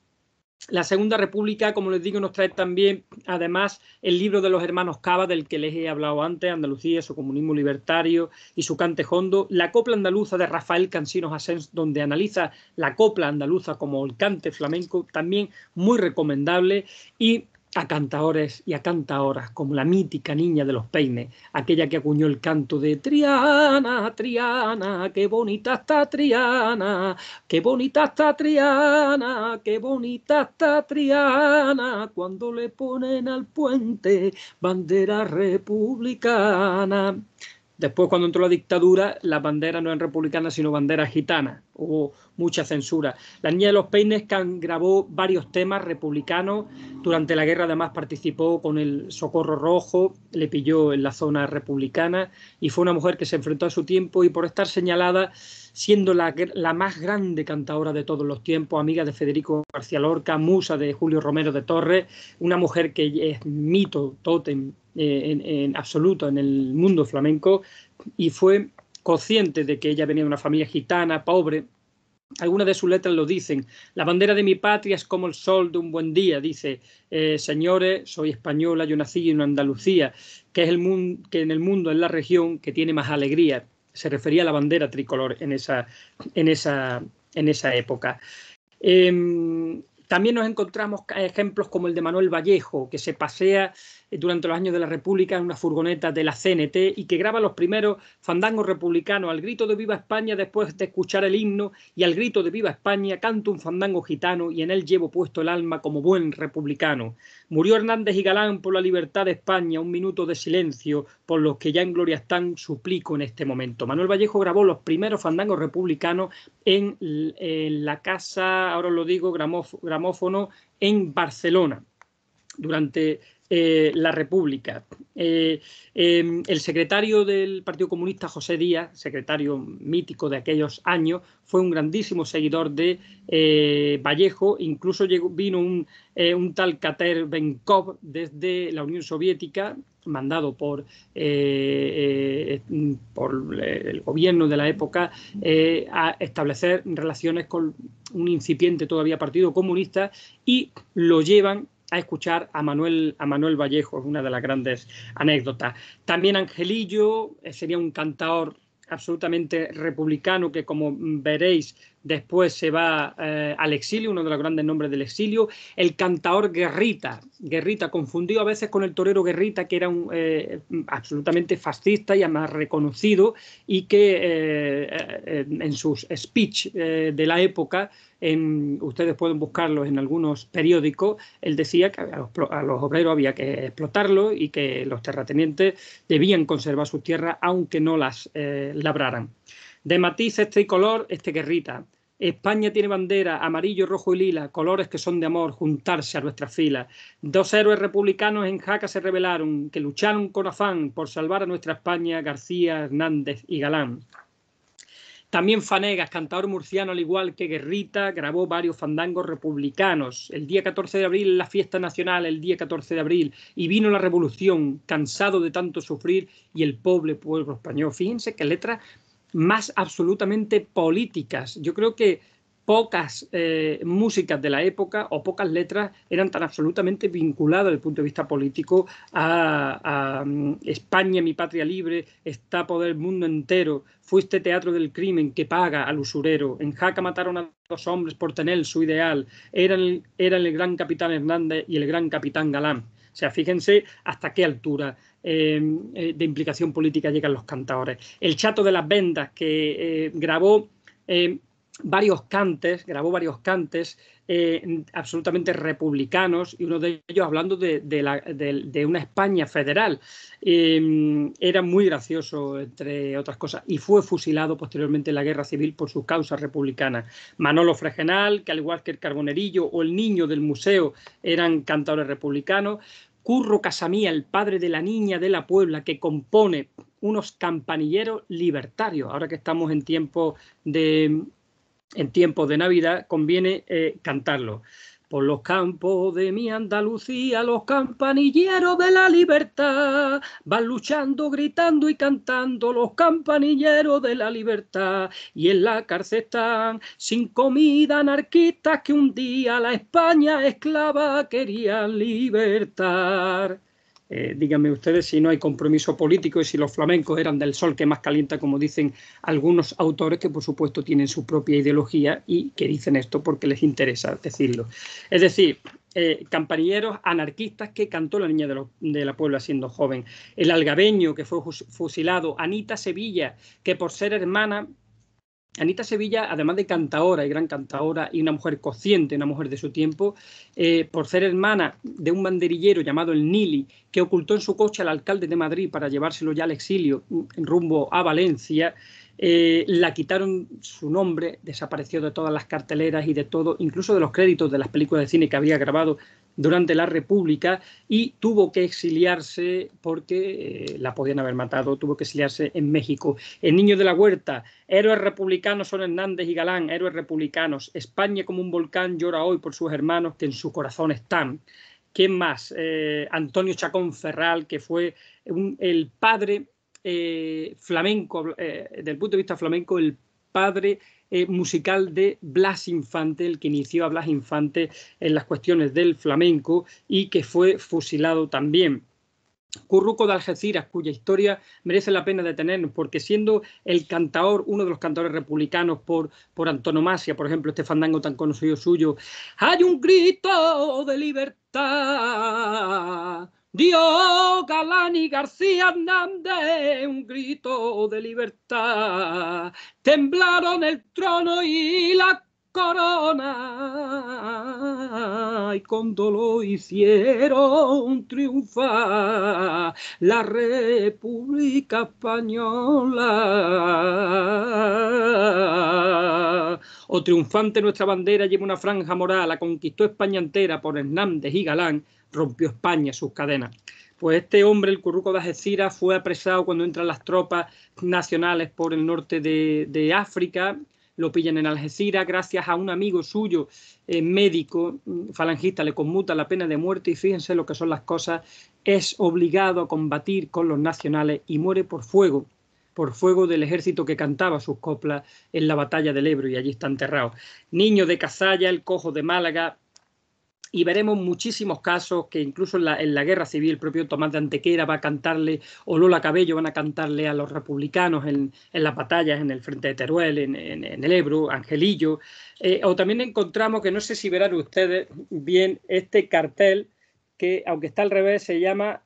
B: la Segunda República, como les digo, nos trae también, además, el libro de los hermanos Cava, del que les he hablado antes, Andalucía, su comunismo libertario y su cante hondo, la copla andaluza de Rafael Cansinos Asens, donde analiza la copla andaluza como el cante flamenco, también muy recomendable, y a cantadores y a cantadoras como la mítica niña de los peines, aquella que acuñó el canto de Triana, Triana, qué bonita está Triana, qué bonita está Triana, qué bonita está Triana, cuando le ponen al puente bandera republicana. Después, cuando entró la dictadura, las banderas no eran republicanas, sino banderas gitanas. Hubo mucha censura. La Niña de los Peines grabó varios temas republicanos. Durante la guerra, además, participó con el Socorro Rojo, le pilló en la zona republicana y fue una mujer que se enfrentó a su tiempo y por estar señalada siendo la, más grande cantadora de todos los tiempos, amiga de Federico García Lorca, musa de Julio Romero de Torres, una mujer que es mito, tótem eh, en, absoluto en el mundo flamenco y fue consciente de que ella venía de una familia gitana, pobre. Algunas de sus letras lo dicen. La bandera de mi patria es como el sol de un buen día. Dice, eh, señores, soy española, yo nací en Andalucía, que, es el mundo, que en el mundo es la región que tiene más alegría. Se refería a la bandera tricolor en esa, en esa, en esa época. Em, también nos encontramos ejemplos como el de Manuel Vallejo, que se pasea durante los años de la República en una furgoneta de la CNT y que graba los primeros fandangos republicanos al grito de Viva España después de escuchar el himno y al grito de Viva España canto un fandango gitano y en él llevo puesto el alma como buen republicano. Murió Hernández y Galán por la libertad de España, un minuto de silencio por los que ya en gloria están, suplico en este momento. Manuel Vallejo grabó los primeros fandangos republicanos en, la casa, ahora lo digo, gramófono en Barcelona durante eh, la República. Eh, em, el secretario del Partido Comunista, José Díaz, secretario mítico de aquellos años, fue un grandísimo seguidor de eh, Vallejo, incluso vino un, tal Kater Benkov desde la Unión Soviética, mandado por, por el gobierno de la época, a establecer relaciones con un incipiente todavía Partido Comunista y lo llevan a escuchar a Manuel, a Manuel Vallejo, una de las grandes anécdotas. También Angelillo eh, sería un cantador absolutamente republicano que, como veréis, después se va eh, al exilio, uno de los grandes nombres del exilio, el cantador Guerrita, Guerrita, confundido a veces con el torero Guerrita, que era un, eh, absolutamente fascista y además reconocido, y que en sus speech de la época ustedes pueden buscarlos en algunos periódicos, él decía que a los, obreros había que explotarlos y que los terratenientes debían conservar sus tierras aunque no las eh, labraran. De matices tricolor, este guerrita. España tiene bandera, amarillo, rojo y lila, colores que son de amor, juntarse a nuestras filas. Dos héroes republicanos en Jaca se rebelaron, que lucharon con afán por salvar a nuestra España, García, Hernández y Galán. También Fanegas, cantador murciano, al igual que Guerrita, grabó varios fandangos republicanos. El día 14 de abril, la fiesta nacional, el día 14 de abril, y vino la revolución, cansado de tanto sufrir, y el pobre pueblo español. Fíjense qué letras más absolutamente políticas. Yo creo que pocas eh, músicas de la época o pocas letras eran tan absolutamente vinculadas desde el punto de vista político a, mm, España, mi patria libre, está poder el mundo entero, fuiste teatro del crimen que paga al usurero, en Jaca mataron a dos hombres por tener su ideal, eran el, el gran capitán Hernández y el gran capitán Galán. O sea, fíjense hasta qué altura em, eh, de implicación política llegan los cantadores. El Chato de las Vendas, que eh, grabó em, varios cantes, grabó varios cantes eh, absolutamente republicanos y uno de ellos hablando de, una España federal. Em, era muy gracioso, entre otras cosas, y fue fusilado posteriormente en la guerra civil por sus causas republicanas. Manolo Fregenal, que al igual que el Carbonerillo o el Niño del Museo eran cantadores republicanos. Curro Casamía, el padre de la niña de la Puebla, que compone unos campanilleros libertarios, ahora que estamos en tiempo de, en tiempos de Navidad conviene eh, cantarlo. Por los campos de mi Andalucía, los campanilleros de la libertad van luchando, gritando y cantando los campanilleros de la libertad. Y en la cárcel están sin comida anarquistas que un día la España esclava querían libertar. Eh, díganme ustedes si no hay compromiso político y si los flamencos eran del sol que más calienta, como dicen algunos autores que por supuesto tienen su propia ideología y que dicen esto porque les interesa decirlo. Es decir, eh, campanilleros anarquistas que cantó la niña de, de, la Puebla siendo joven, el algabeño que fue fusilado, Anita Sevilla, que por ser hermana Anita Sevilla, además de cantaora y gran cantaora y una mujer consciente, una mujer de su tiempo, eh, por ser hermana de un banderillero llamado el Nili, que ocultó en su coche al alcalde de Madrid para llevárselo ya al exilio en rumbo a Valencia, eh, la quitaron su nombre, desapareció de todas las carteleras y de todo, incluso de los créditos de las películas de cine que había grabado durante la República y tuvo que exiliarse porque eh, la podían haber matado, tuvo que exiliarse en México. El niño de la huerta, héroes republicanos son Hernández y Galán, héroes republicanos. España como un volcán llora hoy por sus hermanos que en su corazón están. ¿Quién más? Eh, Antonio Chacón Ferral, que fue el padre eh, flamenco, del punto de vista flamenco, el padre eh, musical de Blas Infante, el que inició a Blas Infante en las cuestiones del flamenco y que fue fusilado también. Curruco de Algeciras, cuya historia merece la pena detenernos, porque siendo el cantador, uno de los cantadores republicanos por, por antonomasia, por ejemplo, este fandango tan conocido suyo, hay un grito de libertad Dios Galán y García Hernández, un grito de libertad. Temblaron el trono y la corona y cuando lo hicieron triunfar la República Española o triunfante nuestra bandera lleva una franja moral, la conquistó España entera por Hernández y Galán, rompió España sus cadenas. Pues este hombre, el curruco de Algeciras, fue apresado cuando entran las tropas nacionales por el norte de, África, lo pillan en Algeciras, gracias a un amigo suyo, eh, médico, mm, falangista, le conmuta la pena de muerte y fíjense lo que son las cosas, es obligado a combatir con los nacionales y muere por fuego, por fuego del ejército que cantaba sus coplas en la batalla del Ebro y allí está enterrado. Niño de Cazalla, el cojo de Málaga, y veremos muchísimos casos que incluso en la, guerra civil el propio Tomás de Antequera va a cantarle, o Lola Cabello van a cantarle a los republicanos en, las batallas en el frente de Teruel, en, el Ebro, Angelillo. Eh, o también encontramos, que no sé si verán ustedes bien, este cartel que, aunque está al revés, se llama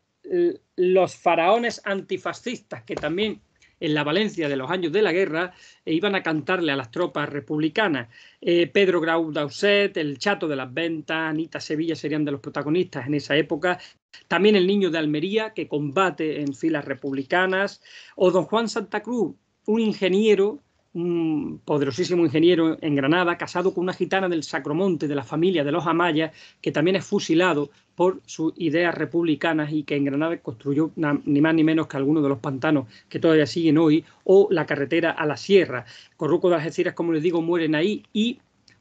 B: Los faraones antifascistas, que también en la Valencia de los años de la guerra, e iban a cantarle a las tropas republicanas. Eh, Pedro Grau Dauset, el Chato de las Ventas, Anita Sevilla serían de los protagonistas en esa época. También el Niño de Almería, que combate en filas republicanas. O don Juan Santa Cruz, un ingeniero un poderosísimo ingeniero en Granada, casado con una gitana del Sacromonte, de la familia de los Amaya, que también es fusilado por sus ideas republicanas y que en Granada construyó ni más ni menos que algunos de los pantanos que todavía siguen hoy, o la carretera a la sierra. Corruco de Algeciras, como les digo, mueren ahí y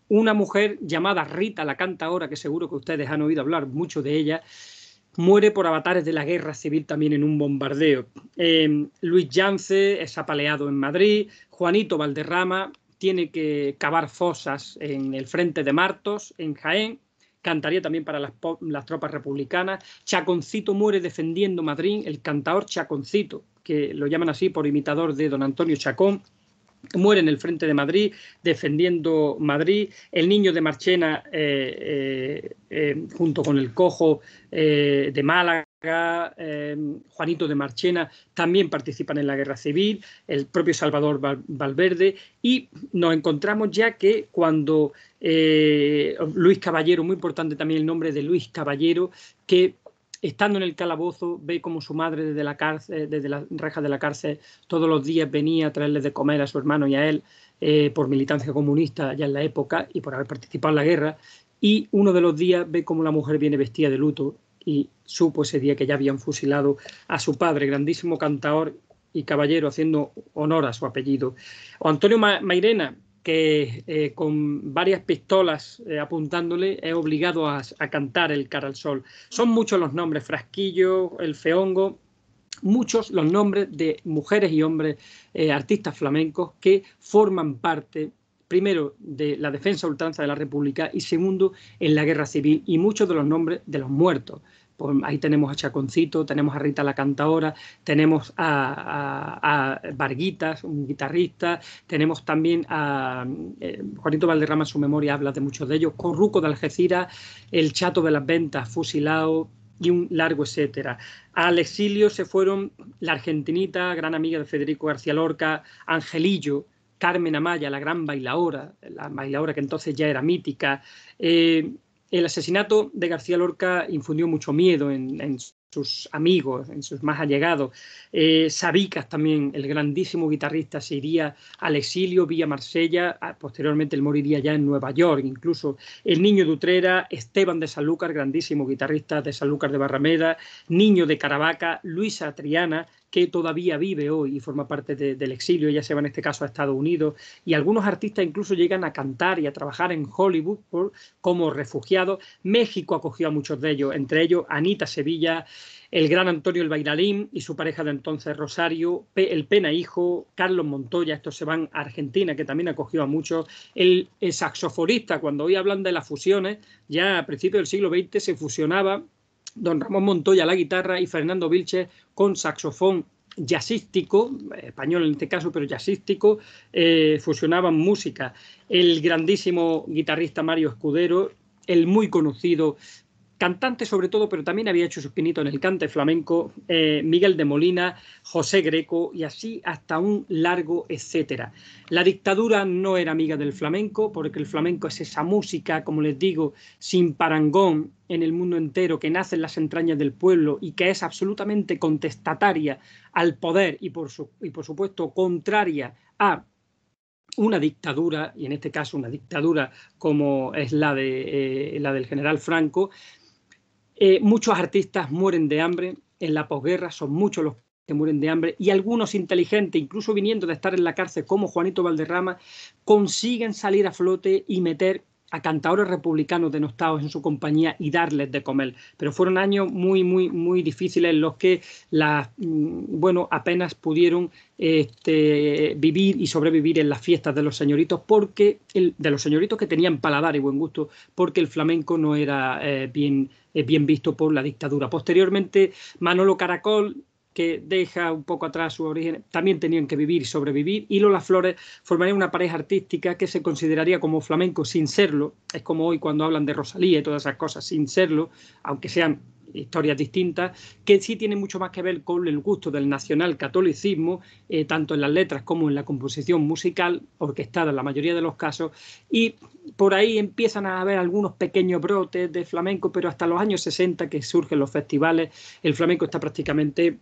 B: una mujer llamada Rita, la canta ahora, que seguro que ustedes han oído hablar mucho de ella, muere por avatares de la guerra civil también en un bombardeo. Eh, Luis Yance es apaleado en Madrid, Juanito Valderrama tiene que cavar fosas en el frente de Martos, en Jaén, cantaría también para las, tropas republicanas. Chaconcito muere defendiendo Madrid, el cantador Chaconcito, que lo llaman así por imitador de don Antonio Chacón muere en el frente de Madrid defendiendo Madrid, el niño de Marchena eh, eh, eh, junto con el cojo de Málaga, Juanito de Marchena también participan en la guerra civil, el propio Salvador Valverde y nos encontramos ya que cuando Luis Caballero, muy importante también el nombre de Luis Caballero, que estando en el calabozo, ve como su madre desde la cárcel, desde las rejas de la cárcel, todos los días venía a traerle de comer a su hermano y a él eh, por militancia comunista ya en la época y por haber participado en la guerra. Y uno de los días ve como la mujer viene vestida de luto y supo ese día que ya habían fusilado a su padre, grandísimo cantador y caballero, haciendo honor a su apellido. O Antonio Mairena, que eh, con varias pistolas eh, apuntándole es obligado a, cantar el cara al sol. Son muchos los nombres, Frasquillo, el Feongo, muchos los nombres de mujeres y hombres eh, artistas flamencos que forman parte primero de la defensa ultranza de la República y segundo en la guerra civil y muchos de los nombres de los muertos. Pues ahí tenemos a Chaconcito, tenemos a Rita la Cantaora, tenemos a, Varguitas, un guitarrista, tenemos también a eh, Juanito Valderrama su memoria habla de muchos de ellos, Corruco de Algeciras, el Chato de las Ventas, fusilado y un largo etcétera. Al exilio se fueron la argentinita, gran amiga de Federico García Lorca, Angelillo, Carmen Amaya, la gran bailaora, la bailaora que entonces ya era mítica, eh, el asesinato de García Lorca infundió mucho miedo en, sus amigos, en sus más allegados. Eh, Sabicas también, el grandísimo guitarrista, se iría al exilio vía Marsella, posteriormente él moriría ya en Nueva York, incluso el niño de Utrera, Esteban de Sanlúcar, grandísimo guitarrista de Sanlúcar de Barrameda, niño de Caravaca, Luisa Triana, que todavía vive hoy y forma parte del exilio, ella se va en este caso a Estados Unidos, y algunos artistas incluso llegan a cantar y a trabajar en Hollywood como refugiados. México acogió a muchos de ellos, entre ellos Anita Sevilla, el gran Antonio el Bailarín y su pareja de entonces Rosario, el Pena Hijo, Carlos Montoya, estos se van a Argentina, que también acogió a muchos, el, el saxofonista, cuando hoy hablan de las fusiones, ya a principios del siglo XX se fusionaba don Ramón Montoya la guitarra y Fernando Vilches con saxofón jazzístico, español en este caso, pero jazzístico, eh, fusionaban música. El grandísimo guitarrista Mario Escudero, el muy conocido cantante sobre todo, pero también había hecho sus pinitos en el cante flamenco, eh, Miguel de Molina, José Greco y así hasta un largo etcétera. La dictadura no era amiga del flamenco, porque el flamenco es esa música, como les digo, sin parangón en el mundo entero, que nace en las entrañas del pueblo y que es absolutamente contestataria al poder y por, supuesto contraria a una dictadura, y en este caso una dictadura como es la, de, eh, la del general Franco, eh, muchos artistas mueren de hambre en la posguerra, son muchos los que mueren de hambre y algunos inteligentes, incluso viniendo de estar en la cárcel como Juanito Valderrama, consiguen salir a flote y meter a cantadores republicanos denostados en su compañía y darles de comer. Pero fueron años muy, muy, muy difíciles en los que las, mm, bueno, apenas pudieron este, vivir y sobrevivir en las fiestas de los señoritos, porque el, de los señoritos que tenían paladar y buen gusto, porque el flamenco no era eh, bien, eh, bien visto por la dictadura. Posteriormente, Manolo Caracol que deja un poco atrás su origen, también tenían que vivir y sobrevivir, y Lola Flores formaría una pareja artística que se consideraría como flamenco sin serlo, es como hoy cuando hablan de Rosalía y todas esas cosas, sin serlo, aunque sean historias distintas, que sí tienen mucho más que ver con el gusto del nacional catolicismo, eh, tanto en las letras como en la composición musical, orquestada en la mayoría de los casos, y por ahí empiezan a haber algunos pequeños brotes de flamenco, pero hasta los años 60 que surgen los festivales, el flamenco está prácticamente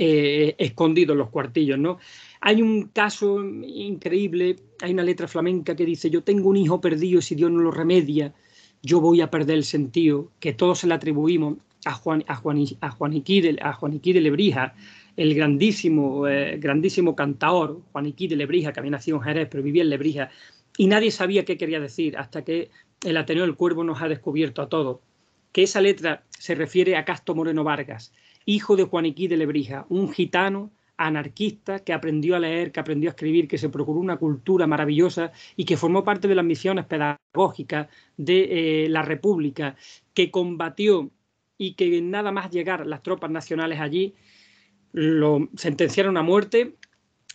B: eh, escondido en los cuartillos, ¿no? Hay un caso increíble, hay una letra flamenca que dice, yo tengo un hijo perdido y si Dios no lo remedia, yo voy a perder el sentido, que todos se le atribuimos a, Juan, a, Juan, a, Juaniquí, de, a Juaniquí de Lebrija, el grandísimo, eh, grandísimo cantador, Juaniquí de Lebrija, que había nacido en Jerez, pero vivía en Lebrija, y nadie sabía qué quería decir hasta que el Ateneo del Cuervo nos ha descubierto a todos, que esa letra se refiere a Casto Moreno Vargas, hijo de Juaniquí de Lebrija, un gitano anarquista que aprendió a leer, que aprendió a escribir, que se procuró una cultura maravillosa y que formó parte de las misiones pedagógicas de eh, la República, que combatió y que nada más llegar las tropas nacionales allí lo sentenciaron a muerte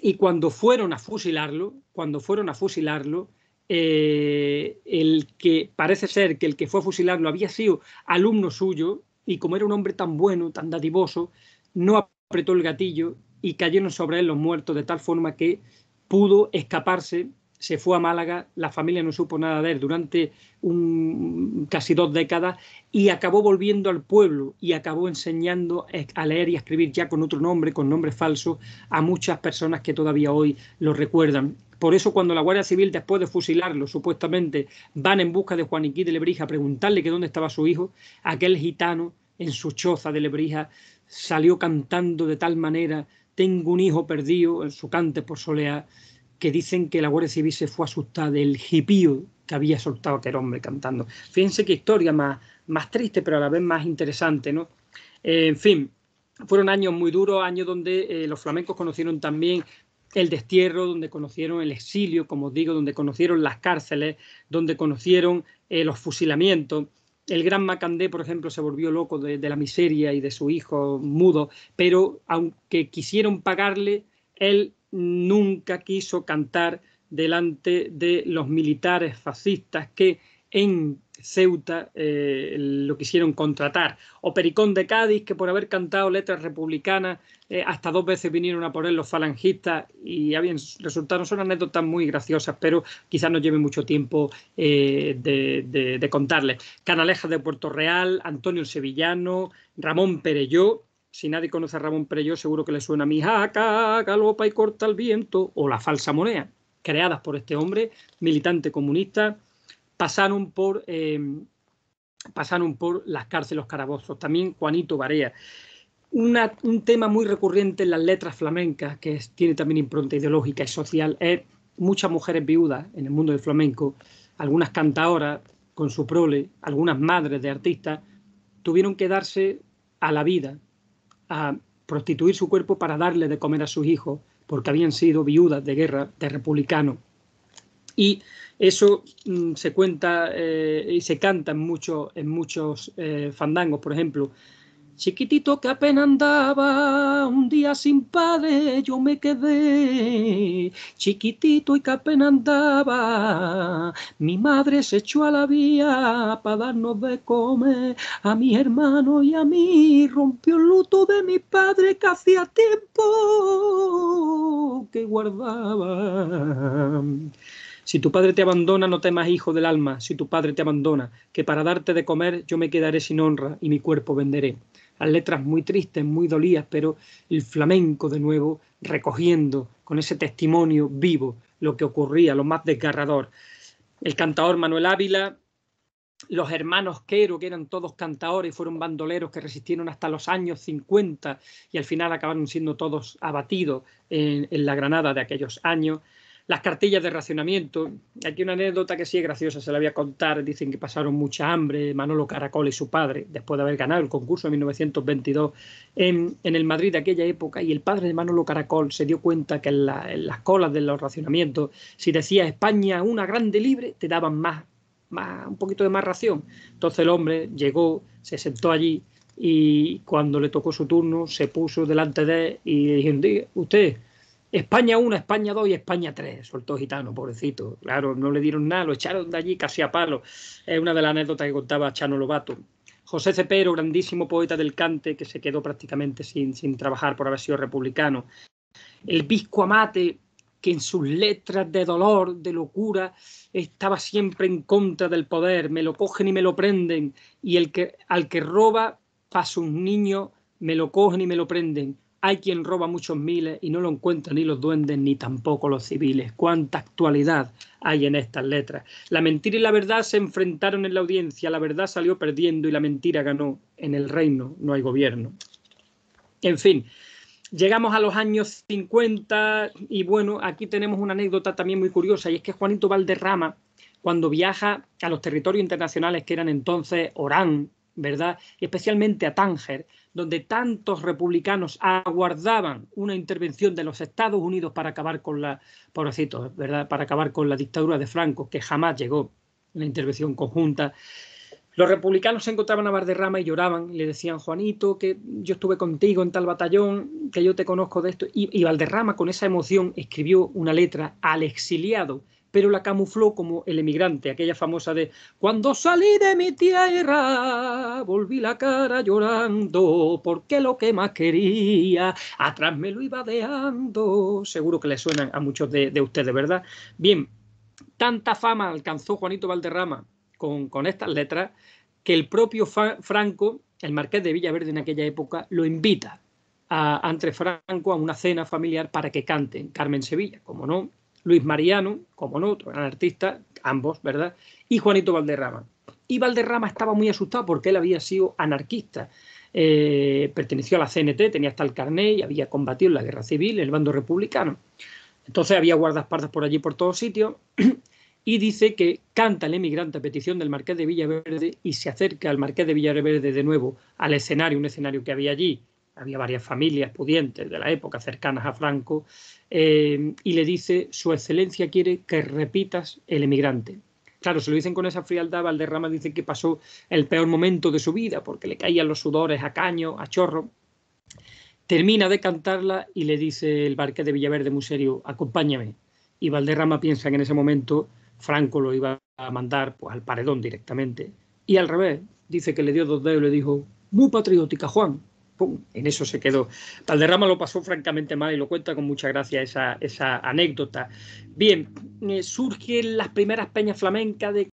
B: y cuando fueron a fusilarlo, cuando fueron a fusilarlo, eh, el que parece ser que el que fue a fusilarlo había sido alumno suyo, y como era un hombre tan bueno, tan dadivoso, no apretó el gatillo y cayeron sobre él los muertos de tal forma que pudo escaparse, se fue a Málaga, la familia no supo nada de él durante un, casi dos décadas y acabó volviendo al pueblo y acabó enseñando a leer y a escribir ya con otro nombre, con nombre falso, a muchas personas que todavía hoy lo recuerdan. Por eso cuando la Guardia Civil, después de fusilarlo, supuestamente van en busca de Juaniquí de Lebrija a preguntarle que dónde estaba su hijo, aquel gitano en su choza de Lebrija salió cantando de tal manera, tengo un hijo perdido, en su cante por soleá, que dicen que la Guardia Civil se fue asustada del jipío que había soltado aquel hombre cantando. Fíjense qué historia más, más triste, pero a la vez más interesante, ¿no? en fin, fueron años muy duros, años donde eh, los flamencos conocieron también el destierro, donde conocieron el exilio, como digo, donde conocieron las cárceles, donde conocieron eh, los fusilamientos. El gran Macandé, por ejemplo, se volvió loco de, la miseria y de su hijo mudo, pero aunque quisieron pagarle, él nunca quiso cantar delante de los militares fascistas que en Ceuta eh, lo quisieron contratar. O Pericón de Cádiz, que por haber cantado letras republicanas, eh, hasta dos veces vinieron a por los falangistas y habían resultaron, son anécdotas muy graciosas, pero quizás no lleve mucho tiempo eh, de, de, contarles. Canalejas de Puerto Real, Antonio Sevillano, Ramón Perelló, si nadie conoce a Ramón Perelló, seguro que le suena mi jaca, galopa y corta el viento, o La falsa moneda, creadas por este hombre, militante comunista, pasaron por, eh, pasaron por las cárceles los carabozos, también Juanito Barea. un tema muy recurrente en las letras flamencas, que tiene también impronta ideológica y social, es muchas mujeres viudas en el mundo del flamenco, algunas cantadoras con su prole, algunas madres de artistas, tuvieron que darse a la vida, a prostituir su cuerpo para darle de comer a sus hijos, porque habían sido viudas de guerra, de republicanos. Y eso mm, se cuenta eh, y se canta en, en muchos eh, fandangos, por ejemplo. Chiquitito que apenas andaba, un día sin padre yo me quedé. Chiquitito y que apenas andaba, mi madre se echó a la vía para darnos de comer. A mi hermano y a mí rompió el luto de mi padre que hacía tiempo que guardaba. Si tu padre te abandona, no temas, hijo del alma, si tu padre te abandona, que para darte de comer yo me quedaré sin honra y mi cuerpo venderé. Las letras muy tristes, muy dolías, pero el flamenco de nuevo recogiendo con ese testimonio vivo lo que ocurría, lo más desgarrador. El cantador Manuel Ávila, los hermanos Quero, que eran todos cantadores, fueron bandoleros que resistieron hasta los años 50 y al final acabaron siendo todos abatidos en la Granada de aquellos años las cartillas de racionamiento. Aquí una anécdota que sí es graciosa, se la voy a contar. Dicen que pasaron mucha hambre Manolo Caracol y su padre, después de haber ganado el concurso en 1922 en, el Madrid de aquella época. Y el padre de Manolo Caracol se dio cuenta que en, las colas de los racionamientos, si decía España una grande libre, te daban más, más, un poquito de más ración. Entonces el hombre llegó, se sentó allí y cuando le tocó su turno se puso delante de él y dijo, usted España 1, España 2 y España 3, soltó Gitano, pobrecito. Claro, no le dieron nada, lo echaron de allí casi a palo. Es una de las anécdotas que contaba Chano Lobato. José Cepero, grandísimo poeta del cante, que se quedó prácticamente sin, sin trabajar por haber sido republicano. El Bisco Amate, que en sus letras de dolor, de locura, estaba siempre en contra del poder, me lo cogen y me lo prenden, y el que, al que roba pasa un niño, me lo cogen y me lo prenden. Hay quien roba muchos miles y no lo encuentran ni los duendes ni tampoco los civiles. Cuánta actualidad hay en estas letras. La mentira y la verdad se enfrentaron en la audiencia, la verdad salió perdiendo y la mentira ganó. En el reino no hay gobierno. En fin, llegamos a los años 50 y bueno, aquí tenemos una anécdota también muy curiosa y es que Juanito Valderrama, cuando viaja a los territorios internacionales que eran entonces Orán, ¿verdad? Y especialmente a Tánger, donde tantos republicanos aguardaban una intervención de los Estados Unidos para acabar con la, ¿verdad? Para acabar con la dictadura de Franco, que jamás llegó una intervención conjunta. Los republicanos se encontraban a Valderrama y lloraban, y le decían, Juanito, que yo estuve contigo en tal batallón, que yo te conozco de esto. Y Valderrama, con esa emoción, escribió una letra al exiliado pero la camufló como el emigrante, aquella famosa de Cuando salí de mi tierra, volví la cara llorando, porque lo que más quería, atrás me lo iba dejando. Seguro que le suenan a muchos de, ustedes, ¿verdad? Bien, tanta fama alcanzó Juanito Valderrama con, con estas letras que el propio Franco, el marqués de Villaverde en aquella época, lo invita a, entre Franco a una cena familiar para que canten Carmen Sevilla, como no, Luis Mariano, como no, otro gran artista, ambos, ¿verdad? Y Juanito Valderrama. Y Valderrama estaba muy asustado porque él había sido anarquista. Eh, perteneció a la CNT, tenía hasta el carnet y había combatido en la guerra civil, en el bando republicano. Entonces había guardaespaldas por allí, por todos sitios, y dice que canta el emigrante a petición del Marqués de Villaverde y se acerca al Marqués de Villaverde de nuevo al escenario, un escenario que había allí, había varias familias pudientes de la época cercanas a Franco, eh, y le dice, Su Excelencia quiere que repitas el emigrante. Claro, se lo dicen con esa frialdad, Valderrama dice que pasó el peor momento de su vida, porque le caían los sudores a caño, a chorro. Termina de cantarla y le dice el barque de Villaverde muy serio, acompáñame. Y Valderrama piensa que en ese momento Franco lo iba a mandar pues, al paredón directamente. Y al revés, dice que le dio dos dedos y le dijo, muy patriótica, Juan, en eso se quedó. Valderrama lo pasó francamente mal y lo cuenta con mucha gracia esa, esa anécdota. Bien, eh, surgen las primeras peñas flamencas de